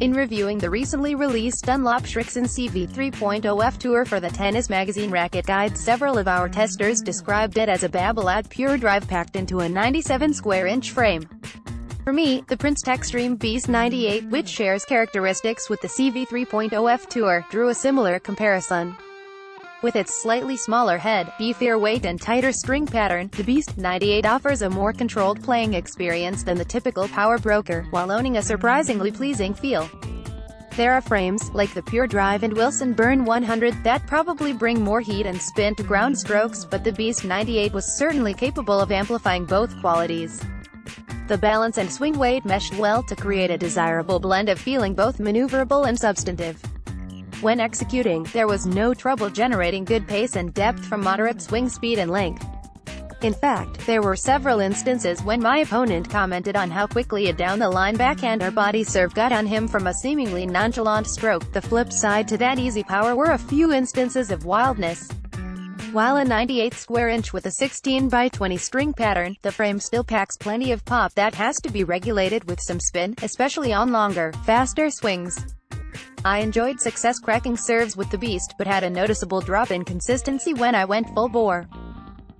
In reviewing the recently released Dunlop Srixon CV 3.0 F Tour for the Tennis Magazine Racket Guide, several of our testers described it as a Babolat Pure Drive packed into a 97 square inch frame. For me, the Prince Textreme Beast 98, which shares characteristics with the CV 3.0 F Tour, drew a similar comparison. With its slightly smaller head, beefier weight and tighter string pattern, the Beast 98 offers a more controlled playing experience than the typical Power Broker, while owning a surprisingly pleasing feel. There are frames, like the Pure Drive and Wilson Burn 100, that probably bring more heat and spin to ground strokes, but the Beast 98 was certainly capable of amplifying both qualities. The balance and swing weight meshed well to create a desirable blend of feeling both maneuverable and substantive. When executing, there was no trouble generating good pace and depth from moderate swing speed and length. In fact, there were several instances when my opponent commented on how quickly a down-the-line backhand or body serve got on him from a seemingly nonchalant stroke. The flip side to that easy power were a few instances of wildness. While a 98 square inch with a 16 by 20 string pattern, the frame still packs plenty of pop that has to be regulated with some spin, especially on longer, faster swings. I enjoyed success cracking serves with the Beast, but had a noticeable drop in consistency when I went full bore.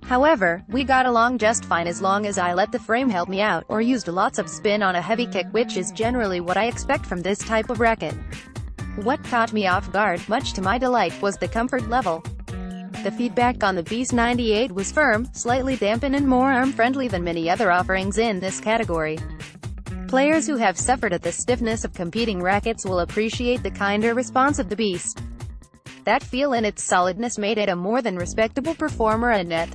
However, we got along just fine as long as I let the frame help me out, or used lots of spin on a heavy kick which is generally what I expect from this type of racket. What caught me off guard, much to my delight, was the comfort level. The feedback on the Beast 98 was firm, slightly dampened and more arm-friendly than many other offerings in this category. Players who have suffered at the stiffness of competing rackets will appreciate the kinder response of the Beast. That feel and its solidness made it a more than respectable performer at net.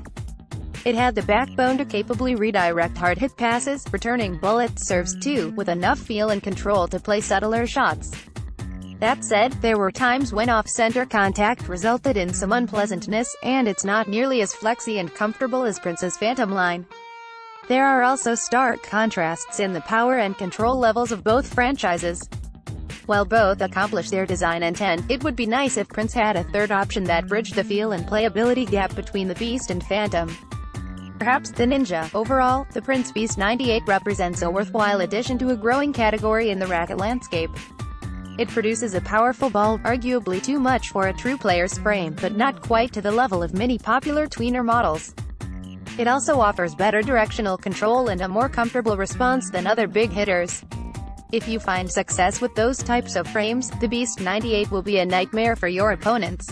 It had the backbone to capably redirect hard-hit passes, returning bullet serves too, with enough feel and control to play subtler shots. That said, there were times when off-center contact resulted in some unpleasantness, and it's not nearly as flexy and comfortable as Prince's Phantom line. There are also stark contrasts in the power and control levels of both franchises. While both accomplish their design intent, it would be nice if Prince had a third option that bridged the feel and playability gap between the Beast and Phantom. Perhaps the Ninja. Overall, the Prince Beast 98 represents a worthwhile addition to a growing category in the racket landscape. It produces a powerful ball, arguably too much for a true player's frame, but not quite to the level of many popular tweener models. It also offers better directional control and a more comfortable response than other big hitters. If you find success with those types of frames, the Beast 98 will be a nightmare for your opponents.